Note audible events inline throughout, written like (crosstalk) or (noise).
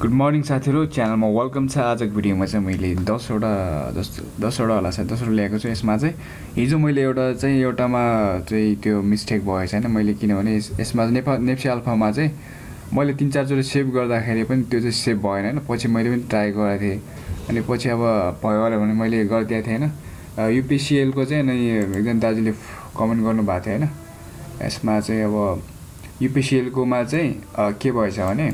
Good morning साथीहरू। च्यानलमा welcome छ। आजको भिडियोमा चाहिँ मैले दसवटा जस्तो दसवटा होला सायद। दसवटा ल्याएको छु। यसमा चाहिँ हिजो मैले एउटा चाहिँ एउटामा चाहिँ त्यो मिस्टेक भएछ होइन मैले किनभने यस- यसमा नेपाल नेप्सी अल्फामा चाहिँ मैले तिन चारचोटि सेभ गर्दाखेरि पनि त्यो चाहिँ सेभ भएन होइन। पछि मैले पनि ट्राई गरेको थिएँ। अनि पछि अब भयो होला भने मैले गरिदिएको थिएँ होइन। युपिसिएलको चाहिँ अनि एकजना दाजुले कमेन्ट गर्नुभएको थियो होइन। यसमा चाहिँ अब युपिसिएलकोमा चाहिँ के भएछ भने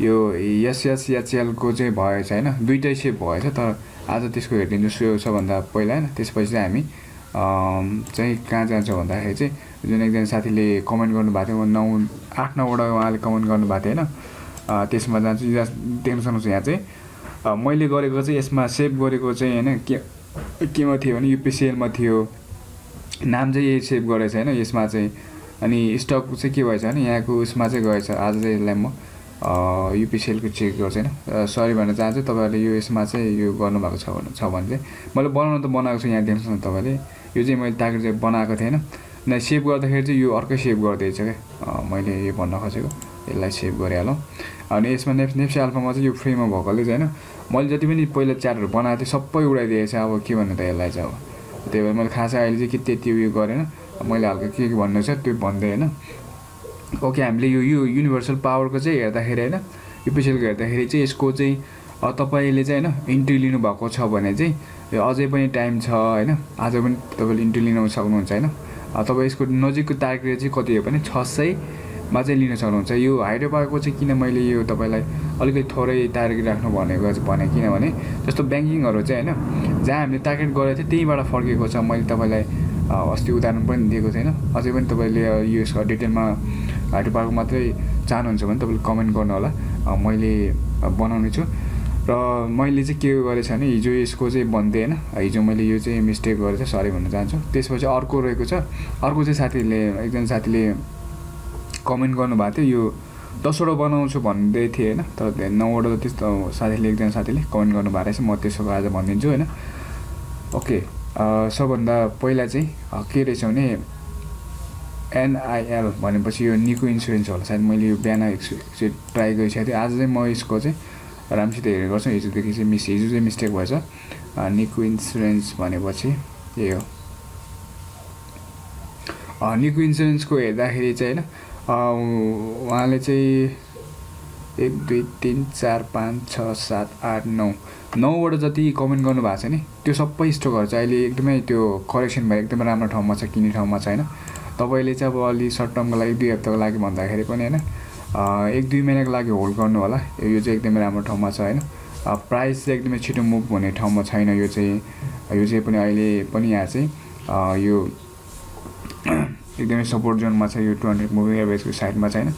यो एसएसएचएलको चाहिँ भएछ होइन? दुइटै सेप भएछ तर आज त्यसको हेरिदिन्छु यो सबभन्दा पहिला होइन? त्यसपछि चाहिँ हामी चाहिँ कहाँ जान्छौँ भन्दाखेरि चाहिँ जुन एकजना साथीले कमेन्ट गर्नुभएको थियो नौ आठ नौवटा उहाँले कमेन्ट गर्नुभएको थियो होइन? त्यसमा जान्छु देख्न सक्नुहुन्छ यहाँ चाहिँ मैले गरेको चाहिँ यसमा सेभ गरेको चाहिँ होइन? के केमा थियो भने युपिसिएलमा थियो। नाम चाहिँ यही सेभ गरेको छ होइन? यसमा चाहिँ। अनि स्टक चाहिँ के भएछ भने यहाँको उसमा चाहिँ गएछ। आज चाहिँ यसलाई म युपिसिएलको चेक गर्छु होइन? सरी भन्न चाहन्छु तपाईँहरूले यो यसमा चाहिँ यो गर्नुभएको छ भने छ भने चाहिँ। मैले बनाउनु त बनाएको छु यहाँ देख्नुहोस् न तपाईँले। यो चाहिँ मैले ताकेर चाहिँ बनाएको थिएँ होइन अनि सेभ गर्दाखेरि चाहिँ यो अर्कै सेभ गरिदिएछ क्या। मैले यो भन्न खोजेको। यसलाई सेभ गरिहालौँ। अनि यसमा नेप्स नेप्सी अल्फामा चाहिँ यो फ्रीमा भएकोले चाहिँ होइन मैले जति पनि पहिला च्याटहरू बनाएको थिएँ सबै उडाइदिएछ अब के भन्नु त यसलाई चाहिँ अब? त्यही भएर मैले खासै अहिले चाहिँ के त्यति उयो गरेन। मैले हल्का के के भन्नु छ त्यो भन्दै होइन। ओके हामीले यो यो युनिभर्सल पावरको चाहिँ हेर्दाखेरि होइन युपिसिएलको हेर्दाखेरि चाहिँ यसको चाहिँ तपाईँले चाहिँ होइन इन्ट्री लिनुभएको छ भने चाहिँ यो अझै पनि टाइम छ होइन आज पनि तपाईँले इन्ट्री लिन सक्नुहुन्छ होइन। तपाईँ यसको नजिकको टार्गेट चाहिँ कति हो भने छ सयमा चाहिँ लिन सक्नुहुन्छ। यो हाइड्रो पावरको चाहिँ किन मैले यो तपाईँलाई अलिकति थोरै टार्गेट राख्नु भनेको भने किनभने जस्तो ब्याङ्किङहरू चाहिँ होइन जहाँ हामीले टार्गेट गरेको थियो त्यहीँबाट फर्केको छ। मैले तपाईँलाई अस्ति उदाहरण पनि दिएको थिएँ होइन अझै पनि तपाईँले यो यसको डिटेलमा हाइड्रो पार्क मात्रै चाहनुहुन्छ भने तपाईँले कमेन्ट गर्नु होला मैले बनाउने छु। र मैले चाहिँ के गरेको छ भने हिजो यसको चाहिँ भन्दै होइन। हिजो मैले यो चाहिँ मिस्टेक गरेको छ सरी भन्न चाहन्छु। त्यसपछि अर्को रहेको छ। अर्को चाहिँ साथीले एकजना साथीले कमेन्ट गर्नुभएको थियो यो दसवटा बनाउँछु भन्दै थिएँ होइन। तर नौवटा त त्यस्तो साथीले एकजना साथीले कमेन्ट गर्नुभएको रहेछ म त्यसो आज भनिदिन्छु होइन। ओके सबभन्दा पहिला चाहिँ के रहेछ भने एनआइएल भनेपछि यो निको इन्सुरेन्स होला। सायद मैले यो बिहान एकचोटि ट्राई गरिसकेको थिएँ। आज चाहिँ म यसको चाहिँ राम्रोसित हेरेर गर्छु। हिजोदेखि चाहिँ मिस हिजो चाहिँ मिस्टेक भएछ। निको इन्सुरेन्स भनेपछि यही हो। निको इन्सुरेन्सको हेर्दाखेरि चाहिँ होइन उहाँले चाहिँ एक दुई तिन चार पाँच छ सात आठ नौ नौवटा जति कमेन्ट गर्नुभएको छ नि त्यो सबै स्टकहरू चाहिँ अहिले एकदमै त्यो करेक्सन भएर एकदमै राम्रो ठाउँमा छ किन्ने ठाउँमा छ होइन। तपाईँले चाहिँ अब अलि सर्ट टर्मको लागि दुई हप्ताको लागि भन्दाखेरि पनि होइन एक दुई महिनाको लागि होल्ड गर्नु होला। यो चाहिँ एकदमै राम्रो ठाउँमा छ होइन। प्राइस चाहिँ एकदमै छिटो मुभ हुने ठाउँमा छैन यो चाहिँ। यो चाहिँ पनि अहिले पनि यहाँ चाहिँ यो एकदमै सपोर्ट जोनमा छ यो टु हन्ड्रेड मुभिङ एभरेजको साइडमा छ होइन।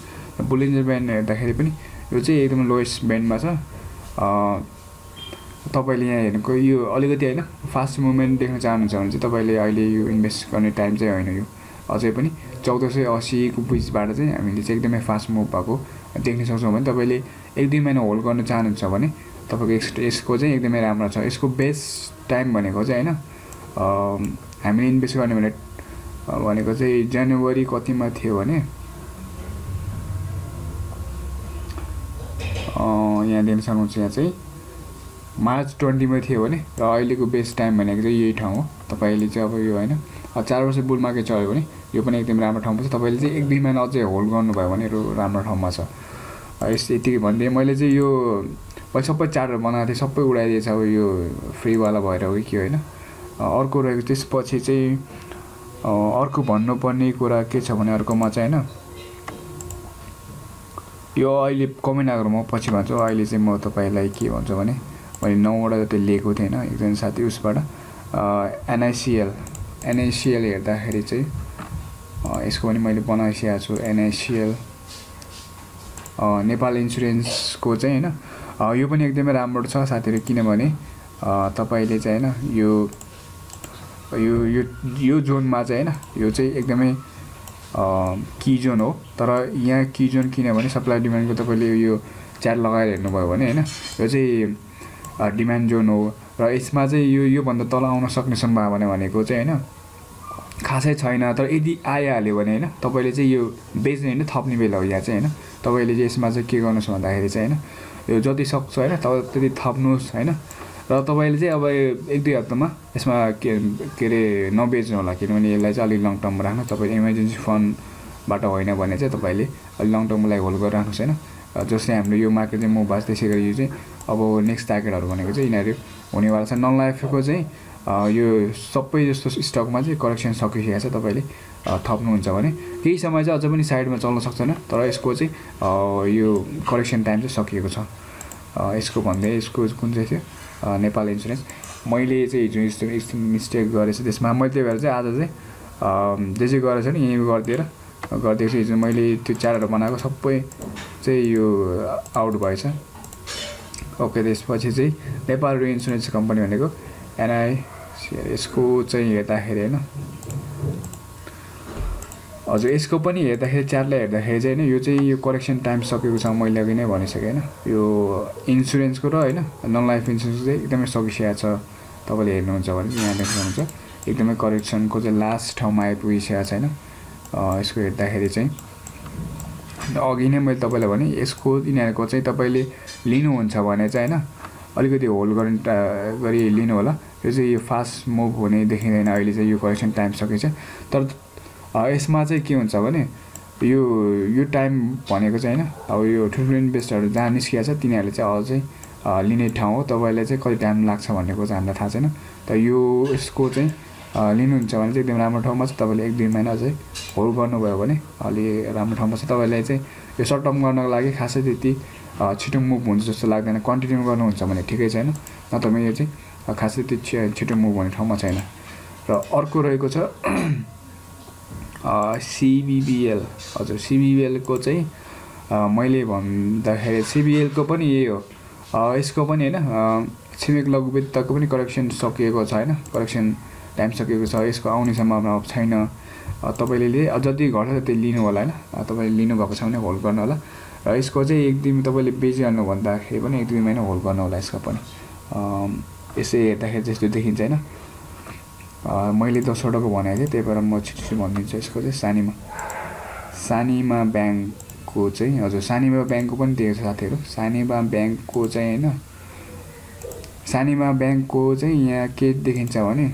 बुलिन्जर ब्यान्ड हेर्दाखेरि पनि यो चाहिँ एकदमै लोएस्ट ब्यान्डमा छ। तपाईँले यहाँ हेर्नुको यो अलिकति होइन फास्ट मुभमेन्ट देख्न चाहनुहुन्छ भने चाहिँ तपाईँले अहिले यो इन्भेस्ट गर्ने टाइम चाहिँ होइन यो। अझै पनि चौध सय असीको बिचबाट चाहिँ हामीले चाहिँ एकदमै फास्ट मुभ भएको देख्न सक्छौँ भने तपाईँले एक दुई महिना होल्ड गर्न चाहनुहुन्छ भने तपाईँको यस यसको चाहिँ एकदमै राम्रो छ। यसको बेस्ट टाइम भनेको चाहिँ होइन हामीले इन्भेस्ट गर्ने भने भनेको चाहिँ जनवरी कतिमा थियो भने यहाँ देख्न सक्नुहुन्छ यहाँ चाहिँ मार्च ट्वेन्टीमा थियो भने र अहिलेको बेस्ट टाइम भनेको चाहिँ यही ठाउँ हो। तपाईँले चाहिँ अब यो होइन चार वर्ष बुल मार्केट चल्यो भने यो पनि एकदम राम्रो ठाउँमा छ। तपाईँले चाहिँ एक दुई महिना अझै होल्ड गर्नुभयो भने यो राम्रो ठाउँमा छ। यस यतिकै भनिदिएँ मैले चाहिँ यो मैले सबै चार्टहरू बनाएको थिएँ सबै उडाइदिएछ अब यो फ्रीवाला भएर हो कि होइन। अर्को रहेको त्यसपछि चाहिँ अर्को भन्नुपर्ने कुरा के छ भने अर्कोमा चाहिँ होइन यो अहिले कमेन्ट आएको म पछि भन्छु अहिले चाहिँ म तपाईँलाई के भन्छु भने मैले नौवटा जति लिएको थिएँ होइन एकजना साथी उसबाट एनआइसिएल। एनआइसिएल हेर्दाखेरि चाहिँ यसको पनि मैले बनाइसकेको छु एनआइसिएल नेपाल इन्सुरेन्सको चाहिँ होइन यो पनि एकदमै राम्रो छ साथीहरू किनभने तपाईँले चाहिँ होइन यो यो यो यो जोनमा चाहिँ होइन यो चाहिँ एकदमै कि जोन हो। तर यहाँ कि जोन किनभने सप्लाई डिमान्डको तपाईँले यो च्याट लगाएर हेर्नुभयो भने होइन यो चाहिँ डिमान्ड जोन हो। र यसमा चाहिँ यो योभन्दा तल आउन सक्ने सम्भावना भनेको चाहिँ होइन खासै छैन। तर यदि आइहाल्यो भने होइन तपाईँले चाहिँ यो बेच्ने होइन थप्ने बेला हो यहाँ चाहिँ होइन तपाईँले चाहिँ यसमा चाहिँ के गर्नुहोस् भन्दाखेरि चाहिँ होइन यो जति सक्छ होइन तपाईँ त्यति थप्नुहोस् होइन। र तपाईँले चाहिँ अब एक दुई हप्तामा यसमा के के अरे नबेच्नु होला किनभने यसलाई चाहिँ अलिक लङ टर्ममा राख्नु तपाईँले इमर्जेन्सी फन्डबाट होइन भने चाहिँ तपाईँले अलिक लङ टर्मको लागि होल्ड गरेर राख्नुहोस् होइन। जस्तै हाम्रो यो मार्केट चाहिँ म बास त्यसै गरी यो चाहिँ अब नेक्स्ट टार्गेटहरू भनेको चाहिँ यिनीहरू हुनेवाला छ नन लाइफको चाहिँ यो सबै जस्तो स्टकमा चाहिँ करेक्सन सकिसकेको छ तपाईँले थप्नुहुन्छ भने। केही समय चाहिँ अझ पनि साइडमा चल्न सक्दैन तर यसको चाहिँ यो करेक्सन टाइम चाहिँ सकिएको छ। यसको भन्दै यसको कुन चाहिँ थियो? नेपाल इन्सुरेन्स मैले चाहिँ हिजो यस्तो मिस्टेक गरेको त्यसमा मैले त्यही भएर चाहिँ आज चाहिँ जे चाहिँ गरेको छ नि यहीँ गरिदिएर गरिदिएको छु हिजो मैले त्यो चारहरू बनाएको सबै चाहिँ यो आउट भएछ। ओके त्यसपछि चाहिँ नेपाल रु इन्सुरेन्स कम्पनी भनेको एनआई यसको चाहिँ हेर्दाखेरि होइन। हजुर यसको पनि हेर्दाखेरि चारलाई हेर्दाखेरि चाहिँ होइन यो चाहिँ यो करेक्सन टाइम सकेको छ मैले अघि नै भनिसकेँ होइन। यो इन्सुरेन्सको र होइन नन लाइफ इन्सुरेन्स चाहिँ एकदमै सकिसकेको छ। तपाईँले हेर्नुहुन्छ भने यहाँ देख्नुहुन्छ एकदमै करेक्सनको चाहिँ लास्ट ठाउँमा आइपुगिसकेको छ होइन। यसको हेर्दाखेरि चाहिँ अघि नै मैले तपाईँलाई भने यसको यिनीहरूको चाहिँ तपाईँले लिनुहुन्छ भने चाहिँ होइन अलिकति होल्ड गर्ने गरी लिनु होला। यो चाहिँ यो फास्ट मुभ हुने देखिँदैन अहिले चाहिँ यो करेक्सन टाइम सकेको छ तर यसमा चाहिँ के हुन्छ भने यो यो टाइम भनेको चाहिँ होइन अब यो ठुल्ठुलो इन्भेस्टरहरू जहाँ निस्किएको छ तिनीहरूले चाहिँ अझै लिने ठाउँ हो। तपाईँलाई चाहिँ कति टाइम लाग्छ भन्ने चाहिँ हामीलाई थाहा छैन। त यो यसको चाहिँ लिनुहुन्छ भने चाहिँ एकदम राम्रो ठाउँमा छ तपाईँले एक दुई महिना अझै होल्ड गर्नुभयो भने अलि राम्रो ठाउँमा छ तपाईँलाई चाहिँ यो सर्ट टर्म गर्नको लागि खासै त्यति छिटो मुभ हुन्छ जस्तो लाग्दैन। कन्टिन्यू गर्नुहुन्छ भने ठिकै छैन। नत्र यो चाहिँ खासै त्यो छिटो मुभ हुने ठाउँमा छैन। र अर्को रहेको छ सिबिबिएल हजुर सिबिबिएलको चाहिँ मैले भन्दाखेरि सिबिएलको पनि यही हो। यसको पनि होइन छिमेक लघुवित्तको पनि करेक्सन सकिएको छ होइन? करेक्सन टाइम सकिएको छ यसको आउने सम्भावना अब छैन। तपाईँले जति घट्छ त्यति लिनु होला होइन। तपाईँले लिनुभएको छ भने होल्ड गर्नु होला। र यसको चाहिँ एक दिन तपाईँले बेचिहाल्नु भन्दाखेरि पनि एक दुई महिना होल्ड गर्नु होला यसको पनि। यसै हेर्दाखेरि त्यस्तो देखिन्छ होइन। मैले दसवटाको भनेको थिएँ त्यही भएर म छिटो छिटो भनिदिन्छु यसको चाहिँ सानीमा। सानीमा ब्याङ्कको चाहिँ हजुर सानीमा ब्याङ्कको पनि दिएको छ साथीहरू। सानीमा ब्याङ्कको चाहिँ होइन। सानीमा ब्याङ्कको चाहिँ यहाँ के देखिन्छ भने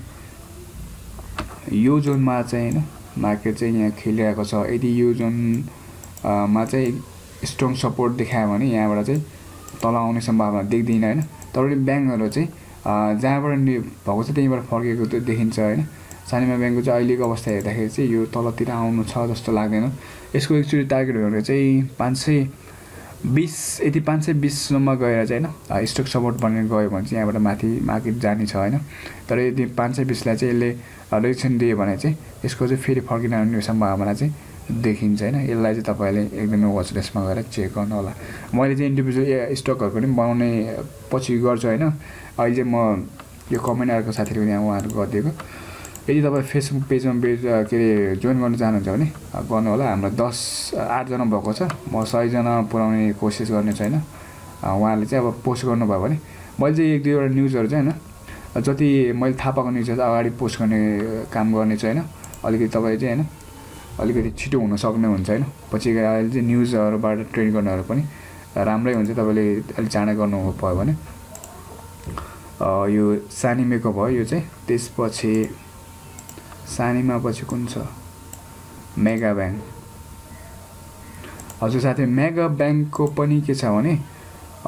यो जोनमा चाहिँ होइन मार्केट चाहिँ यहाँ खेलिरहेको छ। यदि यो जोनमा चाहिँ स्ट्रङ सपोर्ट देखायो भने यहाँबाट चाहिँ तल आउने सम्भावना देख्दिनँ होइन। तर ब्याङ्कहरू चाहिँ जहाँबाट भएको छ त्यहीँबाट फर्केको त्यो देखिन्छ होइन। सानिमा ब्याङ्कको चाहिँ अहिलेको अवस्था हेर्दाखेरि चाहिँ यो तलतिर आउनु छ जस्तो लाग्दैन। यसको एक्चुली टार्गेट भनेको चाहिँ पाँच सय बिस यदि पाँच सय बिससम्म गएर चाहिँ होइन स्टक सपोर्ट बनेर गयो भने चाहिँ यहाँबाट माथि मार्केट जाने छ होइन। तर यदि पाँच सय बिसलाई चाहिँ यसले रिएक्सन दियो भने चाहिँ यसको चाहिँ फेरि फर्किन आउने सम्भावना चाहिँ देखिन्छ होइन। यसलाई चाहिँ तपाईँले एकदमै वाच लिस्टमा गएर चेक गर्नु होला। मैले चाहिँ इन्डिभिजुअल स्टकहरूको पनि बनाउने पछि गर्छु होइन। अहिले चाहिँ म यो कमेन्ट आएको साथीहरू यहाँ उहाँहरू गरिदिएको। यदि तपाईँ फेसबुक पेजमा बेच के अरे जोइन गर्नु चाहनुहुन्छ भने गर्नु होला। हाम्रो दस आठजना भएको छ। म सयजना पुऱ्याउने कोसिस गर्नेछु होइन उहाँले चाहिँ अब पोस्ट गर्नुभयो भने मैले चाहिँ एक दुईवटा न्युजहरू चाहिँ होइन जति मैले थाहा पाएको न्युजहरू अगाडि पोस्ट गर्ने काम गर्नेछु होइन? अलिकति तपाईँ चाहिँ होइन? अलिकति छिटो हुन सक्ने हुन्छ होइन? पछि अहिले चाहिँ न्युजहरूबाट ट्रेड गर्नेहरू पनि राम्रै हुन्छ तपाईँले अलिक चाँडै गर्नु भयो भने यो सानिमेको भयो यो चाहिँ। त्यसपछि सानीमा पछि कुन छ? Mega bank. हजुर साथी मेगा ब्याङ्कको पनि के छ भने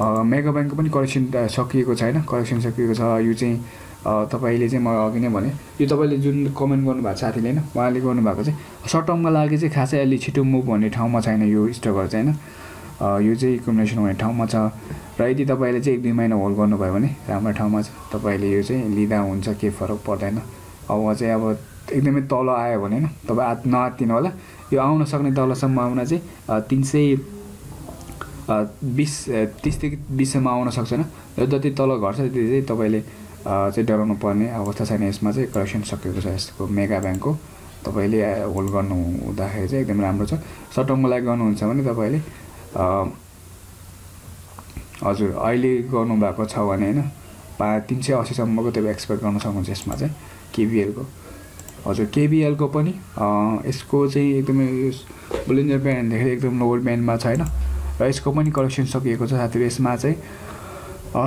मेगा ब्याङ्कको पनि कलेक्सन सकिएको छैन। कलेक्सन सकिएको छ। यो चाहिँ तपाईँले चाहिँ म अघि नै भने यो तपाईँले जुन कमेन्ट गर्नुभएको साथीले होइन उहाँले गर्नुभएको चाहिँ सर्ट टर्ममा लागि चाहिँ खासै अहिले छिटो मुभ भन्ने ठाउँमा छैन यो स्टकहरू चाहिँ होइन। यो चाहिँ एकोमोडेसन हुने ठाउँमा छ। र यदि तपाईँले चाहिँ एक दुई महिना होल्ड गर्नुभयो भने राम्रो ठाउँमा छ। तपाईँले यो चाहिँ लिँदा हुन्छ केही फरक पर्दैन। अब चाहिँ अब एकदमै तल आयो भने होइन तपाईँ आत नआत्तिनु होला यो आउन सक्ने तल सम्भावना चाहिँ तिन सय बिस तिसदेखि बिससम्म आउन सक्दैन र जति तल घट्छ त्यति चाहिँ तपाईँले चाहिँ डराउनु पर्ने अवस्था छैन यसमा चाहिँ करेक्सन सकिएको छ यसको मेगा ब्याङ्कको तपाईँले होल्ड गर्नु हुँदाखेरि चाहिँ एकदम राम्रो छ सर्ट टर्मको लागि गर्नुहुन्छ भने तपाईँले हजुर अहिले गर्नुभएको छ भने होइन पा तिन सय असीसम्मको तपाईँ एक्सपेक्ट गर्न सक्नुहुन्छ यसमा चाहिँ केबिएलको हजुर केबिएलको पनि यसको चाहिँ एकदमै बुलिन्जर ब्यान्डदेखि एकदम लोवर ब्यान्डमा छ होइन र यसको पनि कलेक्सन सकिएको छ साथीहरू यसमा चाहिँ।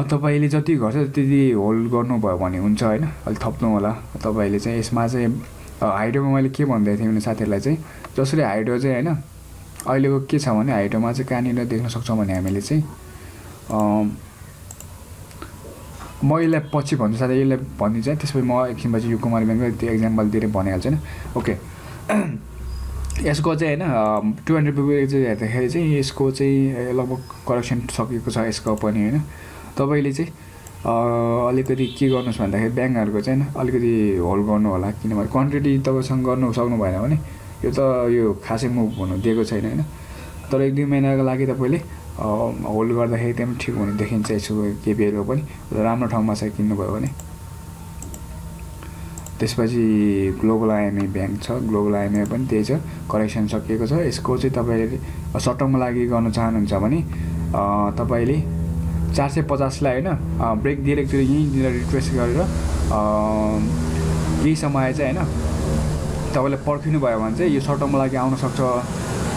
तपाईँले जति घट्छ त्यति होल्ड गर्नुभयो भने हुन्छ होइन? अलिक थप्नु होला। तपाईँले चाहिँ यसमा चाहिँ हाइड्रोमा मैले के भन्दै थिएँ भने साथीहरूलाई चाहिँ जसरी हाइड्रो चाहिँ होइन अहिलेको के छ भने हाइड्रोमा चाहिँ कहाँनिर देख्न सक्छौँ भने हामीले चाहिँ म यसलाई पछि भन्छु साथै यसलाई भनिदिन्छ त्यसपछि म एकछिनपछि यो कुमार ब्याङ्कको त्यो एक्जाम्पल दिएर भनिहाल्छु होइन? ओके यसको चाहिँ होइन टु हन्ड्रेड रुपियाँ चाहिँ हेर्दाखेरि चाहिँ यसको चाहिँ लगभग करेक्सन सकिएको छ यसको पनि होइन। तपाईँले चाहिँ अलिकति के गर्नुहोस् भन्दाखेरि ब्याङ्कहरूको चाहिँ अलिकति होल्ड गर्नु होला किनभने क्वान्टिटी तपाईँसँग गर्नु सक्नु भएन भने यो त यो खासै मुभ हुनु दिएको छैन होइन। तर एक दुई महिनाको लागि तपाईँले होल्ड गर्दाखेरि पनि ठिक हुने देखिन्छ यसो केपिएलको पनि। राम्रो ठाउँमा छ किन्नुभयो भने। त्यसपछि ग्लोबल आइएमए ब्याङ्क छ ग्लोबल आइएमए पनि त्यही छ करेक्सन सकिएको छ। यसको चाहिँ तपाईँले सर्ट टर्मको लागि गर्न चाहनुहुन्छ भने तपाईँले चार सय पचासलाई होइन ब्रेक दिएर एकचोटि यहीँनिर रिक्वेस्ट गरेर केही समय चाहिँ होइन तपाईँले पर्खिनु भयो भने चाहिँ यो सर्ट टर्मको लागि आउनसक्छ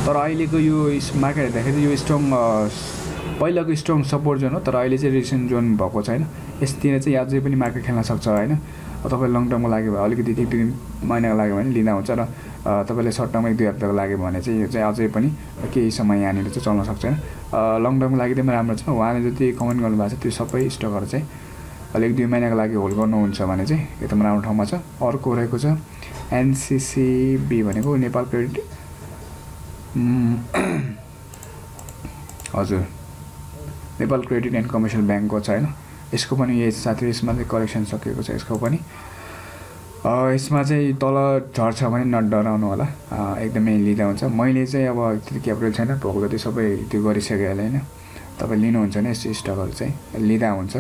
तर अहिलेको यो मार्केट हेर्दाखेरि यो स्ट्रङ पहिलाको स्ट्रङ सपोर्ट जोन हो तर अहिले चाहिँ रिसेन्ट जोन भएको छैन। यसतिर चाहिँ अझै पनि मार्केट खेल्न सक्छ होइन। तपाईँले लङ टर्मको लागि भयो अलिकति एक दुई महिनाको लागि भने लिँदा हुन्छ र तपाईँले सर्ट टर्ममा एक दुई हप्ताको लागि भने चाहिँ यो चाहिँ अझै पनि केही समय यहाँनिर चाहिँ चल्न सक्छ। लङ टर्मको लागि एकदमै राम्रो छ। उहाँले जति कमेन्ट गर्नुभएको छ त्यो सबै स्टकहरू चाहिँ अलिक दुई महिनाको लागि होल्ड गर्नुहुन्छ भने चाहिँ एकदम राम्रो ठाउँमा छ। अर्को रहेको छ एनसिसिबी भनेको नेपाल क्रेडिट। (clears throat) हजुर। नेपाल क्रेडिट एन्ड कमर्सियल ब्याङ्कको छ होइन? यसको पनि यही साथै यसमा चाहिँ करेक्सन सकिएको छ यसको पनि। यसमा चाहिँ तल झर्छ भने न डराउनु होला। एकदमै लिँदा हुन्छ। मैले चाहिँ अब त्यति क्यापिटल छैन जति सबै त्यो गरिसकेँ होला होइन। तपाईँ लिनुहुन्छ भने यस्तो स्टकहरू चाहिँ लिँदा हुन्छ।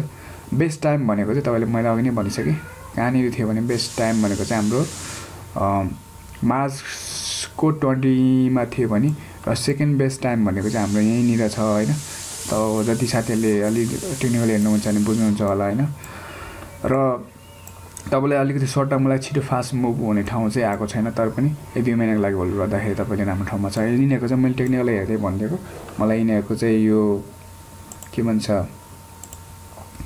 बेस्ट टाइम भनेको चाहिँ तपाईँले मैले अघि नै भनिसकेँ। कहाँनिर थियो भने बेस्ट टाइम भनेको चाहिँ हाम्रो मार्चको ट्वेन्टीमा थियो भने र सेकेन्ड बेस्ट टाइम भनेको चाहिँ हाम्रो यहीँनिर छ होइन। त जति साथीहरूले अलिक टेक्निकल हेर्नुहुन्छ भने बुझ्नुहुन्छ होला होइन। र तपाईँलाई अलिकति सर्ट टर्मलाई छिटो फास्ट मुभ हुने ठाउँ चाहिँ आएको छैन तर पनि एक दुई महिनाको लागि होल्ड गर्दाखेरि तपाईँले राम्रो ठाउँमा छ। यिनीहरूको चाहिँ मैले टेक्निकल हेर्दै भनिदिएको मलाई यिनीहरूको चाहिँ यो के भन्छ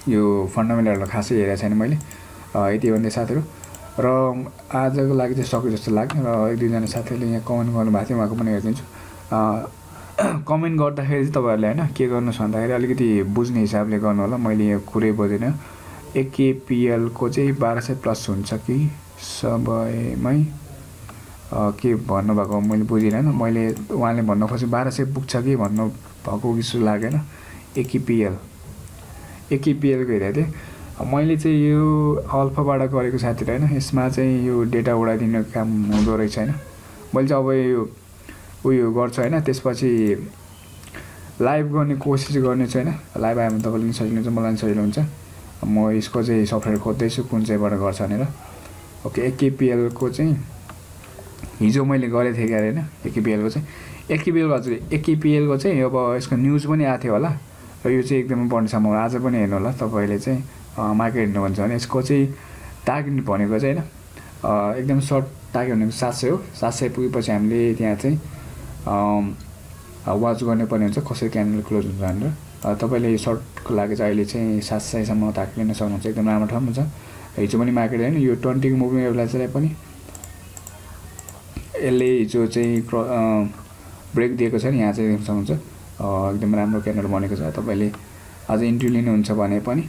यो फन्डामेन्टलहरू खासै हेरेको छैन मैले यति भन्दै साथीहरू। र आजको लागि चाहिँ सक्यो जस्तो लाग्यो र एक दुईजना साथीहरूले यहाँ कमेन्ट गर्नुभएको थियो उहाँको पनि हेरिदिन्छु। (clears throat) कमेन्ट गर्दाखेरि चाहिँ तपाईँहरूले होइन के गर्नुहोस् भन्दाखेरि अलिकति बुझ्ने हिसाबले गर्नु होला मैले यो कुरै बुझिनँ एकेपिएलको चाहिँ बाह्र सय प्लस हुन्छ कि? सबैमै के भन्नुभएको मैले बुझिनँ मैले उहाँले भन्नु खोजेँ बाह्र सय पुग्छ कि भन्नु भएको जस्तो लागेन। एकेपिएल एकेपिएलको हेरेको थिएँ मैले चाहिँ यो अल्फाबाट गरेको साथीहरू होइन यसमा चाहिँ यो डेटा उडाइदिने काम हुँदो रहेछ होइन। मैले चाहिँ अब यो उयो गर्छु होइन त्यसपछि लाइभ गर्ने कोसिस गर्नेछु होइन लाइभ आयो भने तपाईँले पनि सजिलो हुन्छ मलाई पनि सजिलो हुन्छ। म यसको चाहिँ सफ्टवेयर खोज्दैछु कुन चाहिँबाट गर्छ भनेर। ओके एकेपिएलको चाहिँ हिजो मैले गरेको थिएँ क्यारे होइन एकेपिएलको चाहिँ। एकेपिएलको हजुर एकेपिएलको चाहिँ अब यसको न्युज पनि आएको थियो होला। र यो चाहिँ एकदमै बढ्ने सम्भावना आज पनि हेर्नु होला तपाईँले चाहिँ मार्केट हेर्नुहुन्छ भने यसको चाहिँ टार्गेट भनेको चाहिँ होइन एकदम सर्ट टार्गेट भनेको सात सय हो। सात सय पुगेपछि हामीले त्यहाँ चाहिँ वाच गर्नुपर्ने हुन्छ कसरी क्यान्डल क्लोज हुन्छ भनेर। तपाईँले सर्टको लागि चाहिँ अहिले चाहिँ सात सयसम्म ताक लिन सक्नुहुन्छ एकदम राम्रो ठाउँमा छ हिजो पनि मार्केट होइन यो ट्वेन्टीको मुभमेन्ट एभरेजलाई पनि यसले हिजो चाहिँ ब्रेक दिएको छ नि यहाँ चाहिँ देख्न सक्नुहुन्छ एकदम राम्रो क्यान्डल बनेको छ। तपाईँले अझ इन्ट्री लिनुहुन्छ भने पनि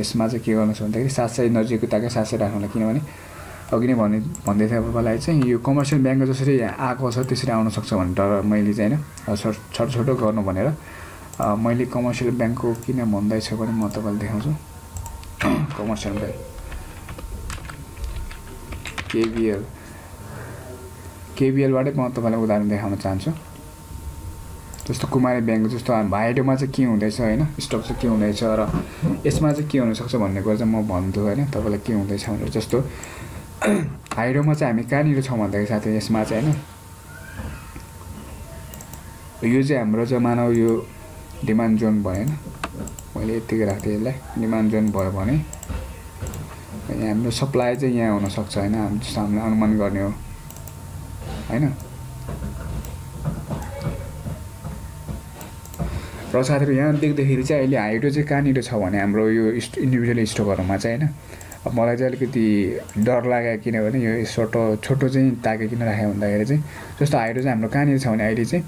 यसमा चाहिँ के गर्नुहोस् भन्दाखेरि सात सय नजिकको ताकै सात सय राख्नु होला किनभने अघि नै भन्ने भन्दै थिएँ तपाईँलाई चाहिँ यो कमर्सियल ब्याङ्कको जसरी आएको छ त्यसरी आउन सक्छ भने तर मैले चाहिँ होइन छोटो छोटो गर्नु भनेर मैले कमर्सियल ब्याङ्कको किन भन्दैछ भने म तपाईँलाई देखाउँछु। (clears throat) Commercial bank. केबिएल। केबिएलबाटै म तपाईँलाई उदाहरण देखाउन चाहन्छु। जस्तो कुमारी ब्याङ्क जस्तो भाइडोमा चाहिँ के हुँदैछ होइन स्टक चाहिँ के हुँदैछ र यसमा चाहिँ के हुनसक्छ भन्ने कुरा चाहिँ म भन्छु होइन तपाईँलाई के हुँदैछ भनेर। जस्तो हाइडोमा चाहिँ हामी कहाँनिर छौँ भन्दाखेरि साथै यसमा चाहिँ होइन यो चाहिँ हाम्रो जमाना यो डिमान्ड जोन भयो होइन मैले यत्तिकै राख्थेँ यसलाई डिमान्ड जोन भयो भने हाम्रो सप्लाई चाहिँ यहाँ हुनसक्छ होइन जस्तो हामीले अनुमान गर्ने हो होइन र साथीहरू यहाँ देख्दाखेरि चाहिँ अहिले हाइड्रो चाहिँ कहाँनिर छ भने हाम्रो यो इन्डिभिजुअल स्टोकहरूमा चाहिँ होइन अब मलाई चाहिँ अलिकति डर लाग्यो किनभने यो छोटो छोटो चाहिँ ताकिकन राख्यो भन्दाखेरि चाहिँ जस्तो हाइड्रो चाहिँ हाम्रो कहाँनिर छ भने अहिले चाहिँ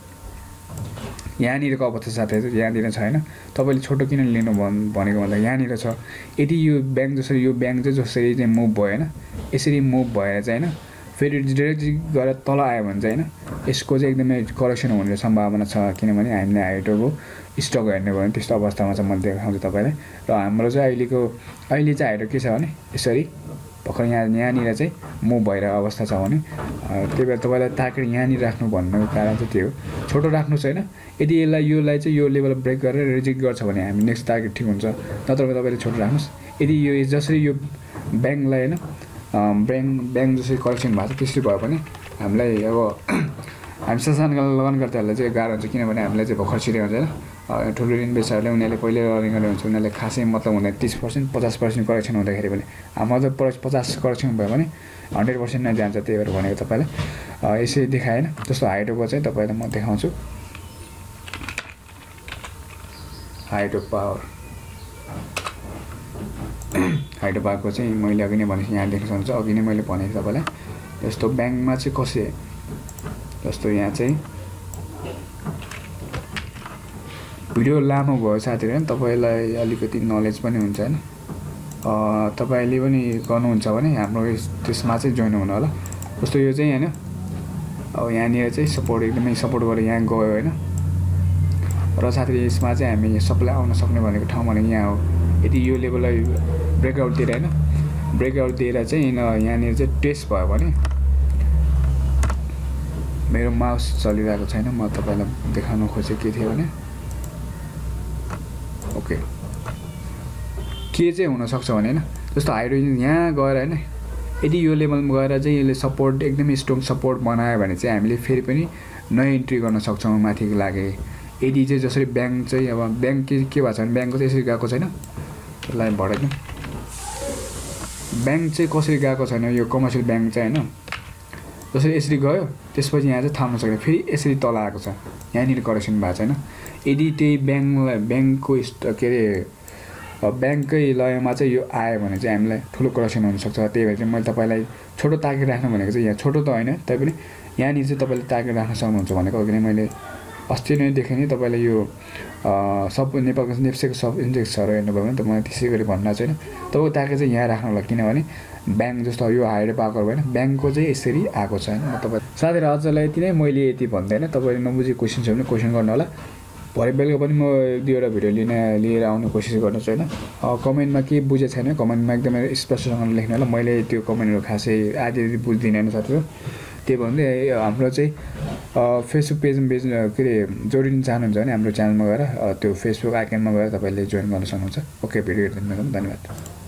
यहाँनिरको अवस्था साथीहरू यहाँनिर छ होइन। तपाईँले छोटो किन लिनु भन् भनेको भन्दा यहाँनिर छ। यदि यो ब्याङ्क जसरी यो ब्याङ्क चाहिँ जसरी चाहिँ मुभ भयो होइन यसरी मुभ भएर चाहिँ होइन फेरि डिरेक्ट गएर तल आयो भने चाहिँ होइन यसको चाहिँ एकदमै करेक्सन हुने सम्भावना छ किनभने हामीले हाइड्रोको स्टक हेर्ने भयो भने त्यस्तो अवस्थामा चाहिँ मैले देखाउँछु तपाईँलाई र हाम्रो चाहिँ अहिलेको अहिले चाहिँ हाइड्रो के छ भने यसरी भर्खर यहाँ यहाँनिर चाहिँ मुभ भएर अवस्था छ भने त्यही भएर तपाईँलाई ताकेर यहाँनिर राख्नु भन्नुको कारण चाहिँ त्यो छोटो राख्नु छैन यदि यसलाई योलाई चाहिँ यो लेभल ब्रेक गरेर रिजेक्ट गर्छ भने हामी नेक्स्ट टार्गेट ठिक हुन्छ नत्र तपाईँले छोटो राख्नुहोस्। यदि यो जसरी यो ब्याङ्कलाई होइन ब्याङ्क ब्याङ्क जसरी करेक्सन भएको छ त्यसरी भयो भने हामीलाई अब (clears throat) हामी सानो लगानकर्ताहरूलाई चाहिँ गाह्रो हुन्छ किनभने हामीलाई चाहिँ भर्खर छिरेको हुन्छ। ठुलो इन्भेस्टरहरूले उनीहरूले पहिले रनिङ गरेर हुन्छ उनीहरूले खासै मतलब हुँदैन। तिस पर्सेन्ट पचास पर्सेन्ट करेक्सन हुँदाखेरि पनि। मतलब पचास करेक्सन भयो भने हन्ड्रेड पर्सेन्ट नै जान्छ त्यही भएर भनेको तपाईँलाई। यसरी देखाएन। जस्तो हाइड्रोको चाहिँ तपाईँलाई म देखाउँछु। हाइड्रो पावर पावरको चाहिँ मैले अघि नै भनेको यहाँ देख्न सक्नुहुन्छ। अघि नै मैले भनेको तपाईँलाई। जस्तो ब्याङ्कमा चाहिँ कसै जस्तो यहाँ चाहिँ भिडियो लामो भयो साथीहरू होइन? तपाईँलाई अलिकति नलेज पनि हुन्छ होइन? तपाईँले पनि गर्नुहुन्छ भने हाम्रो त्यसमा चाहिँ जोइन हुनु होला। जस्तो यो चाहिँ होइन? अब यहाँनिर चाहिँ सपोर्ट एकदमै सपोर्ट गरेर यहाँ गयो होइन? र साथीले यसमा चाहिँ हामी सबलाई आउन सक्ने भनेको ठाउँ भनेको यहाँ हो। यदि यो लेभललाई ब्रेकआउट दिएर होइन ब्रेकआउट दिएर चाहिँ यहाँनिर चाहिँ टेस्ट भयो भने मेरो माउस चलिरहेको छैन। म तपाईँलाई देखाउन खोजेको के थियो भने। ओके के चाहिँ हुनसक्छ भने होइन जस्तो हाइड्रोजन यहाँ गएर होइन यदि यो लेभलमा गएर चाहिँ यसले सपोर्ट एकदमै स्ट्रङ सपोर्ट बनायो भने चाहिँ हामीले फेरि पनि नयाँ इन्ट्री गर्न सक्छौँ माथिको लागि। यदि चाहिँ जसरी ब्याङ्क चाहिँ अब ब्याङ्क के के भएको छ भने ब्याङ्कको चाहिँ यसरी गएको छैन। यसलाई भडाइदिउँ ब्याङ्क चाहिँ कसरी गएको छैन यो कमर्सियल ब्याङ्क चाहिँ होइन। जसरी यसरी गयो त्यसपछि यहाँ चाहिँ थाम्न सक्दैन फेरि यसरी तल आएको छ। यहाँनिर करेक्सन भएको छैन। यदि त्यही ब्याङ्कलाई ब्याङ्कको के अरे ब्याङ्ककै लयमा चाहिँ यो आयो भने चाहिँ हामीलाई ठुलो करेक्सन हुनसक्छ। त्यही भएर चाहिँ मैले तपाईँलाई छोटो ताकेर राख्नु भनेको चाहिँ यहाँ छोटो त होइन तैपनि यहाँनिर चाहिँ तपाईँले ताकेर राख्न सक्नुहुन्छ भनेको अघि नै मैले अस्ति नै देखेँ नि तपाईँलाई यो सब नेपालको नेप्सेको सब इन्डेक्सहरू हेर्नुभयो भने त मलाई त्यसै गरी भन्न छैन। तपाईँ ताके चाहिँ यहाँ राख्नु होला किनभने ब्याङ्क जस्तो यो हाइडे पाएको भएन ब्याङ्कको चाहिँ यसरी आएको छ होइन तपाईँ साथीहरू आजलाई यति नै मैले यति भन्दैन। तपाईँले नबुझेको क्वेसन छ भने क्वेसन गर्नु होला। भरे बेलुका पनि म एक दुईवटा भिडियो लिन लिएर आउने कोसिस गर्नेछु होइन कमेन्टमा के बुझेको छैन। कमेन्टमा एकदमै स्पष्टसँग लेख्नु होला। मैले त्यो कमेन्टहरू खासै आधी बुझ्दिनँ होइन साथीहरू। त्यही भन्दै हाम्रो चाहिँ फेसबुक पेजमा बेच्नु के अरे जोडिनु चाहनुहुन्छ भने हाम्रो च्यानलमा गएर त्यो फेसबुक आइकनमा गएर तपाईँले जोइन गर्न सक्नुहुन्छ। ओके भिडियो हेरिदिनु धन्यवाद।